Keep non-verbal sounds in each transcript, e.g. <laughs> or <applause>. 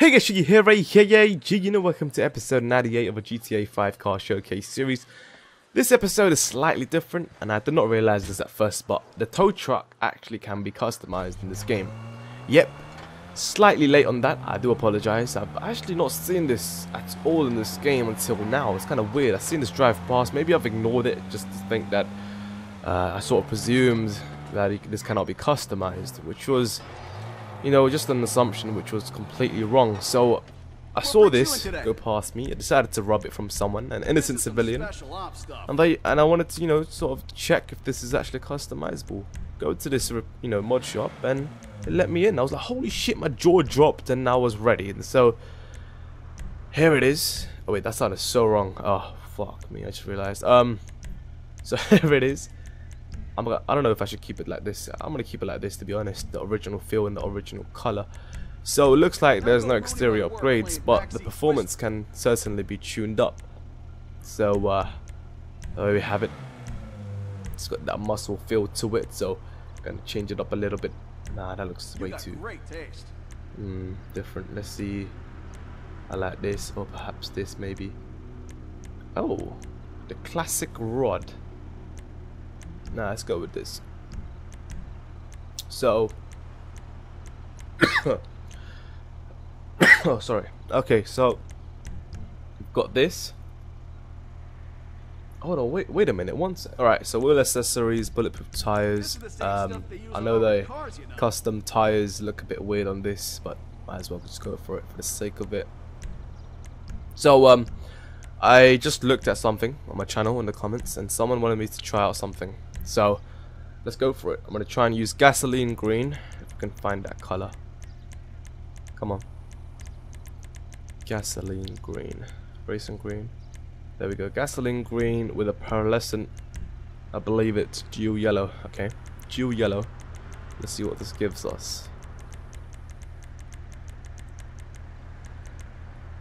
Hey guys, Shiggy here, here, yeah, G, you know, welcome to episode 98 of a GTA 5 car showcase series. This episode is slightly different, and I did not realize this at first, but the tow truck actually can be customized in this game. Yep, slightly late on that, I do apologize. I've actually not seen this at all in this game until now. It's kind of weird. I've seen this drive past, maybe I've ignored it just to think that uh, I sort of presumed that this cannot be customized, which was you know, just an assumption which was completely wrong. So I saw this go past me. I decided to rob it from someone, an innocent civilian, and they and I wanted to, you know, sort of check if this is actually customizable. Go to this, you know, mod shop, and it let me in. I was like, holy shit, my jaw dropped, and I was ready. And so here it is. Oh wait, that sounded so wrong. Oh fuck me, I just realized. Um, <laughs> so here it is. I'm gonna, I don't know if I should keep it like this. I'm gonna keep it like this to be honest. The original feel and the original color. So it looks like there's no exterior upgrades, but the performance can certainly be tuned up. So uh, there we have it. It's got that muscle feel to it, so I'm gonna change it up a little bit. Nah, that looks way too mm, different. Let's see. I like this, or perhaps this maybe. Oh, the classic rod. Nah, let's go with this. So, <coughs> oh, sorry. Okay, so got this. Hold on, wait, wait a minute. Once, all right. So wheel accessories, bulletproof tires. Um, I know the custom tires look a bit weird on this, but might as well just go for it for the sake of it. So um, I just looked at something on my channel in the comments, and someone wanted me to try out something so let's go for it. I'm going to try and use gasoline green, if I can find that color. Come on. Gasoline green. Racing green. There we go. Gasoline green with a pearlescent, I believe it's dual yellow. Okay. Dual yellow. Let's see what this gives us.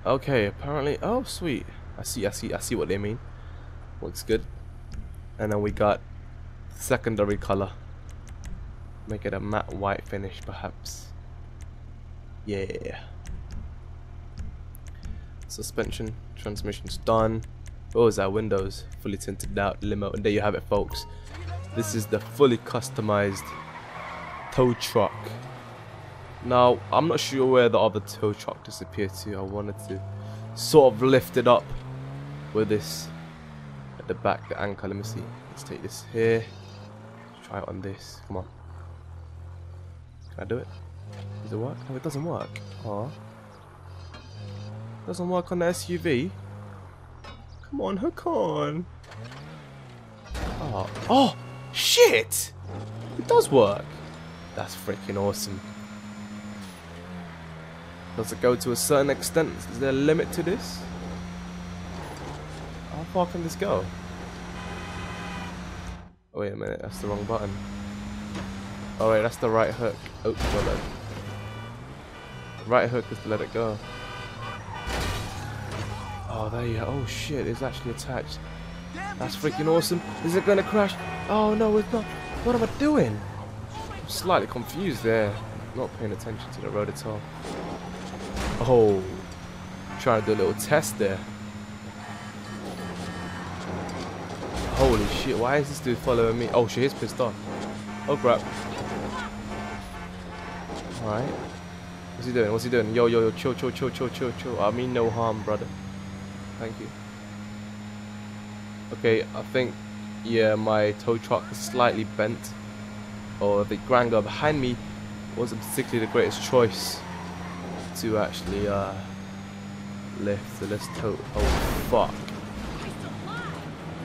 Okay, apparently, oh sweet. I see, I see, I see what they mean. Looks good. And then we got secondary color. Make it a matte white finish perhaps. Yeah. Suspension, transmission's done. Oh, is that windows? Fully tinted out limo. And there you have it, folks. This is the fully customized tow truck. Now, I'm not sure where the other tow truck disappeared to. I wanted to sort of lift it up with this at the back, the anchor. Let me see. Let's take this here try it on this. Come on. Can I do it? Does it work? No, it doesn't work. Oh. Doesn't work on the SUV. Come on, hook on. Oh. Oh! Shit! It does work. That's freaking awesome. Does it go to a certain extent? Is there a limit to this? How far can this go? Oh, wait a minute, that's the wrong button. Oh wait, that's the right hook. Oh, well then. Right hook is to let it go. Oh, there you go. Oh shit, it's actually attached. That's freaking awesome. Is it gonna crash? Oh no, it's not. What am I doing? I'm slightly confused there. Not paying attention to the road at all. Oh, trying to do a little test there. Holy shit, why is this dude following me? Oh shit, he's pissed off. Oh crap. Alright. What's he doing? What's he doing? Yo, yo, yo, chill, chill, chill, chill, chill, chill. I mean no harm, brother. Thank you. Okay, I think, yeah, my tow truck is slightly bent. Or the Granger behind me wasn't particularly the greatest choice to actually uh, lift. So let's tow. Oh, fuck.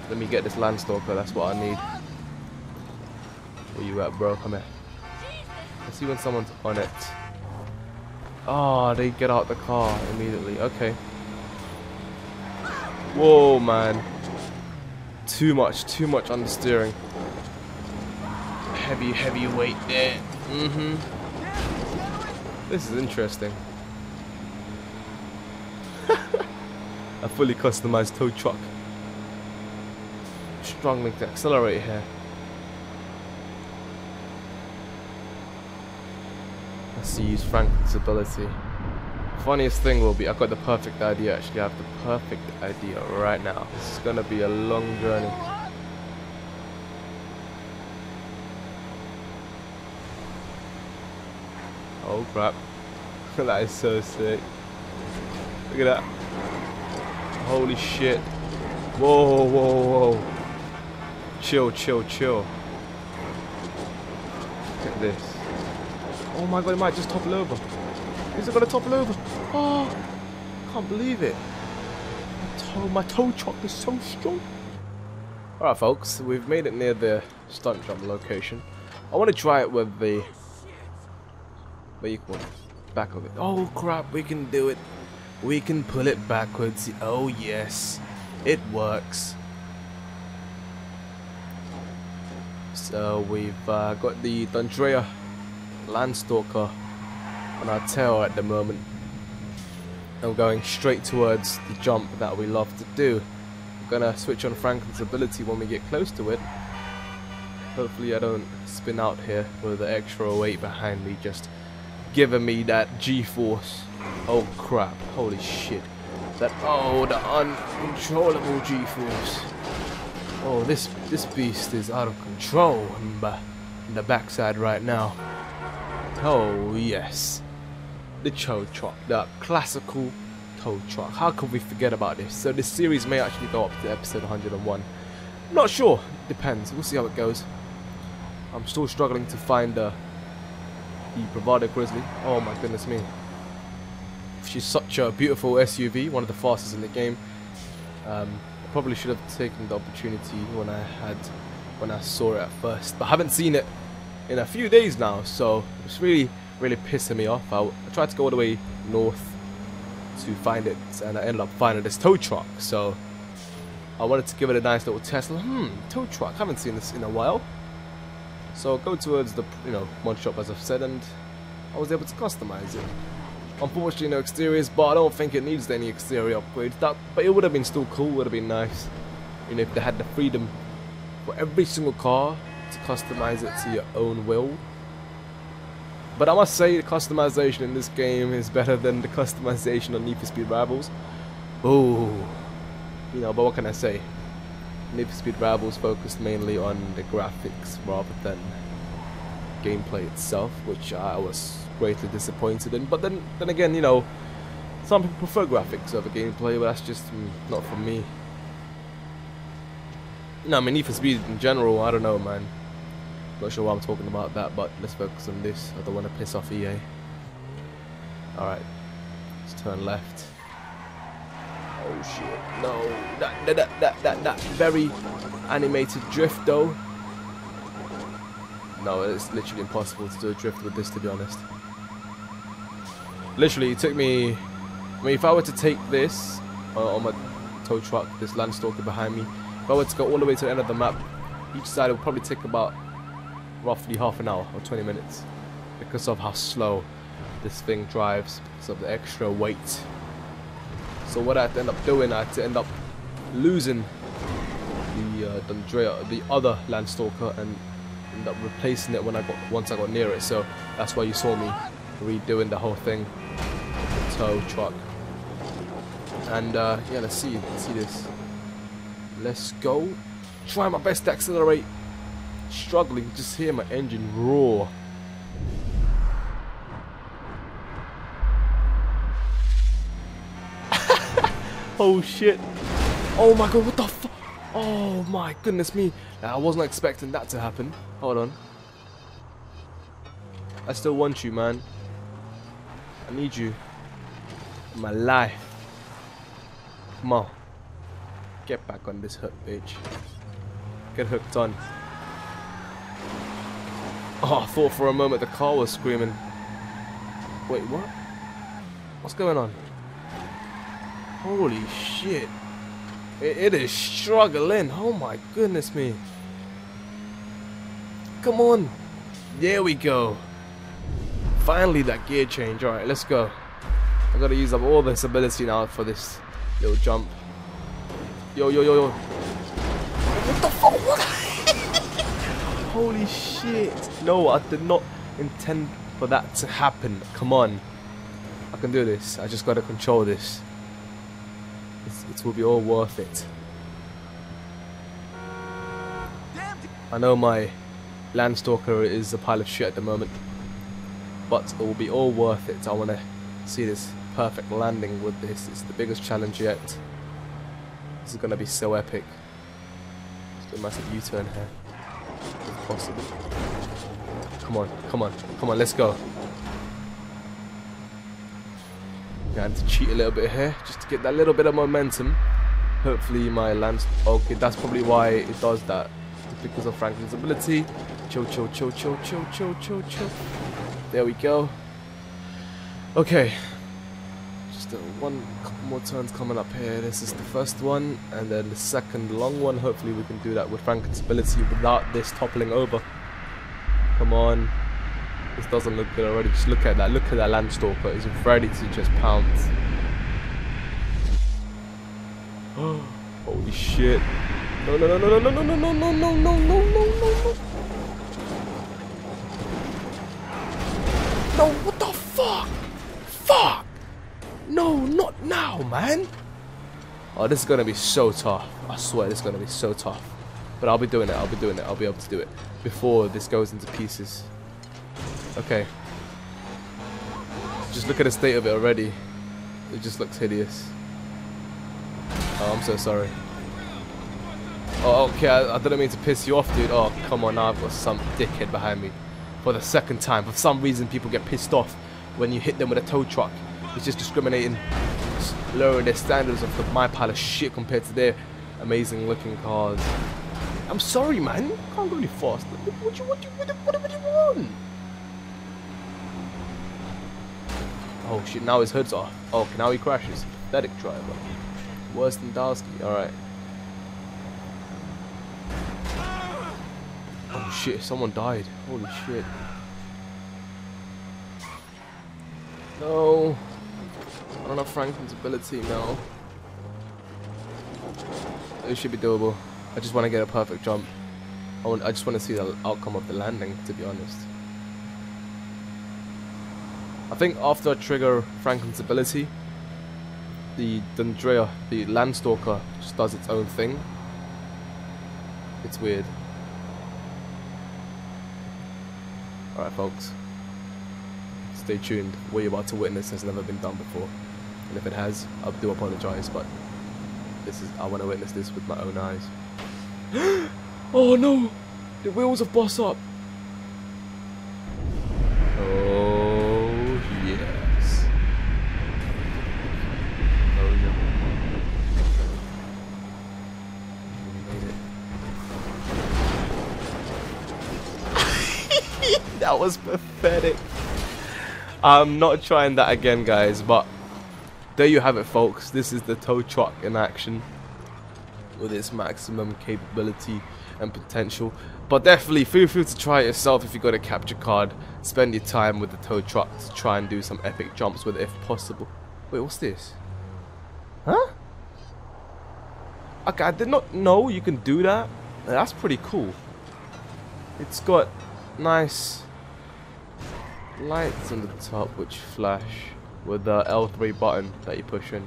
Let me get this Landstalker, that's what I need. Where you at, bro? Come here. Let's see when someone's on it. Oh, they get out the car immediately. Okay. Whoa, man. Too much, too much understeering. Heavy, heavy weight there. Mm-hmm. This is interesting. <laughs> A fully customized tow truck strongly to accelerate here. Let's use Frank's ability. funniest thing will be, I've got the perfect idea actually, I have the perfect idea right now. This is gonna be a long journey. Oh crap. <laughs> that is so sick. Look at that. Holy shit. Whoa, whoa, whoa. Chill, chill, chill. Look at this. Oh my god, it might just topple over. Is it gonna topple over? Oh, can't believe it. My tow, my tow truck is so strong. Alright folks, we've made it near the stunt jump location. I want to try it with the vehicle back of it. Oh crap, we can do it. We can pull it backwards. Oh yes, it works. So we've uh, got the Dundreary Landstalker on our tail at the moment. And we're going straight towards the jump that we love to do. We're gonna switch on Franklin's ability when we get close to it. Hopefully I don't spin out here with the extra weight behind me just giving me that G-force. Oh crap, holy shit. That, oh, the uncontrollable G-force. Oh, this this beast is out of control in the backside right now. Oh, yes. The tow truck, the classical tow truck. How could we forget about this? So this series may actually go up to episode 101. not sure. Depends. We'll see how it goes. I'm still struggling to find uh, the Bravado Gresley. Oh my goodness me. She's such a beautiful SUV, one of the fastest in the game. Um, probably should have taken the opportunity when I had when I saw it at first, but I haven't seen it in a few days now, so it's really, really pissing me off. I, I tried to go all the way north to find it, and I ended up finding this tow truck. So I wanted to give it a nice little test. hmm, tow truck. Haven't seen this in a while. So I'll go towards the you know mod shop as I've said, and I was able to customize it. Unfortunately, no exteriors, but I don't think it needs any exterior upgrades. That, but it would have been still cool. Would have been nice, you know, if they had the freedom for every single car to customize it to your own will. But I must say, the customization in this game is better than the customization on Need for Speed Rivals. Oh, you know, but what can I say? Need for Speed Rivals focused mainly on the graphics rather than gameplay itself, which I was greatly disappointed in. But then, then again, you know, some people prefer graphics over gameplay, but that's just mm, not for me. No, I mean Need for Speed in general, I don't know, man. Not sure why I'm talking about that, but let's focus on this. I don't want to piss off EA. Alright, let's turn left. Oh shit, no. That, that, that, that, that, that very animated drift though. No, it's literally impossible to do a drift with this to be honest. Literally, it took me... I mean, if I were to take this uh, on my tow truck, this Landstalker behind me, if I were to go all the way to the end of the map, each side would probably take about roughly half an hour or 20 minutes because of how slow this thing drives, because of the extra weight so what I had to end up doing, I had to end up losing the uh, Dundreary, the other Landstalker, and end up replacing it when I got once I got near it. So that's why you saw me redoing the whole thing, tow truck. And uh, yeah, let's see, let's see this. Let's go. Try my best to accelerate. Struggling, just hear my engine roar. <laughs> Oh shit. Oh my god, what the? Oh my goodness me. I wasn't expecting that to happen. Hold on. I still want you, man. I need you. My life. Come on. Get back on this hook, bitch. Get hooked on. Oh, I thought for a moment the car was screaming. Wait, what? What's going on? Holy shit. It, it is struggling. Oh my goodness me. Come on. There we go. Finally that gear change. Alright, let's go. I gotta use up all this ability now for this little jump. Yo, yo, yo, yo. What the fuck? <laughs> Holy shit. No, I did not intend for that to happen. Come on. I can do this. I just gotta control this. It's, it will be all worth it. I know my Landstalker is a pile of shit at the moment, but it will be all worth it. I want to see this perfect landing with this. It's the biggest challenge yet. This is going to be so epic. Let's do a massive U-turn here, if possible. Come on, come on, come on, let's go. Yeah, I need to cheat a little bit here, just to get that little bit of momentum. Hopefully my land... Okay, that's probably why it does that. Because of Franklin's ability. Chill, chill, chill, chill, chill, chill, chill, chill. There we go. Okay. Uh, one more turns coming up here. This is the first one, and then the second long one. Hopefully we can do that with Franklin's ability without this toppling over. Come on. This doesn't look good already. Just look at that. Look at that Landstalker. He's ready to just pounce. Holy shit. No, no, no, no, no, no, no, no, no, no, no, no, no, no, no. No, No what the? Fuck! No, not now, man. Oh, this is gonna be so tough. I swear, this is gonna be so tough. But I'll be doing it. I'll be doing it. I'll be able to do it before this goes into pieces. Okay. Just look at the state of it already. It just looks hideous. Oh, I'm so sorry. Oh, okay, I, I, didn't mean to piss you off, dude. Oh, come on, now I've got some dickhead behind me. For the second time. For some reason, people get pissed off when you hit them with a tow truck. It's just discriminating, lowering their standards of the, my pile of shit compared to their amazing looking cars. I'm sorry, man. You can't go any faster. What, you, what, you, what, what, what do you want? Oh shit, now his hood's off. Oh, okay, now he crashes. Pathetic driver. Worse than Darsky. Alright. Oh shit, someone died. Holy shit. No. I don't have Franklin's ability now. It should be doable. I just want to get a perfect jump. I, want, I just want to see the outcome of the landing, to be honest. I think after I trigger Franklin's ability, the Dundreary, the Landstalker, just does its own thing. It's weird. Alright folks, stay tuned. What you're about to witness has never been done before. And if it has, I do apologise, but this is I want to witness this with my own eyes. <gasps> oh no! The wheels have boss up! Oh yes. Oh <laughs> yeah. that was pathetic. I'm not trying that again, guys, but there you have it, folks. This is the tow truck in action with its maximum capability and potential. But definitely feel free to try it yourself if you got a capture card. Spend your time with the tow truck to try and do some epic jumps with it if possible. Wait, what's this? Huh? Okay, I did not know you can do that. That's pretty cool. It's got nice lights on the top which flash with the L3 button that you push in.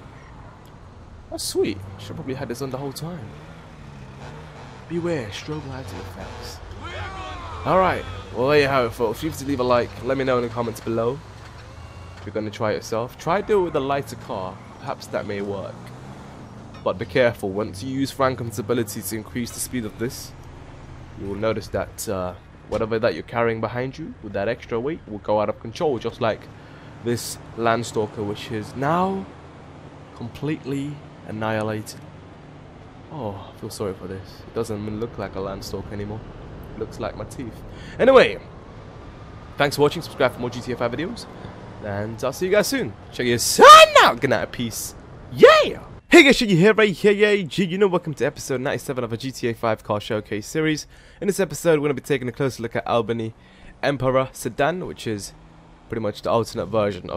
That's sweet. Should probably had this on the whole time. Beware, strobe lighting effects. Alright, well there you have it folks. Feel to leave a like. Let me know in the comments below. If you're to try it yourself. Try do it with a lighter car. Perhaps that may work. But be careful. Once you use Franklin's ability to increase the speed of this, you will notice that uh, whatever that you're carrying behind you with that extra weight will go out of control just like this Landstalker which is now completely annihilated. Oh, I feel sorry for this. It doesn't look like a Landstalker anymore. It looks like my teeth. Anyway, thanks for watching. Subscribe for more GTA 5 videos. And I'll see you guys soon. Check your son out. Good night. Peace. Yeah! Hey guys, should you here right here, yeah, G, you know, welcome to episode 97 of a GTA 5 car showcase series. In this episode, we're going to be taking a closer look at Albany Emperor Sedan, which is pretty much the alternate version of